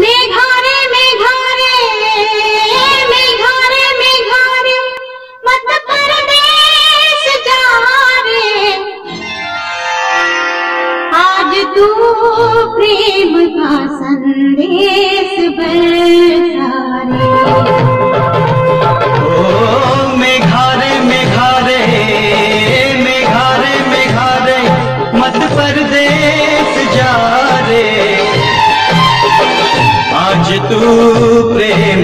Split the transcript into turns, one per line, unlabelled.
मेघारे मेघारे मेघारे मेघारे मत परदेश आज तू प्रेम का संदेश बरसा रे
मेघारे मेघारे मेघारे मेघारे मत आज तू प्रेम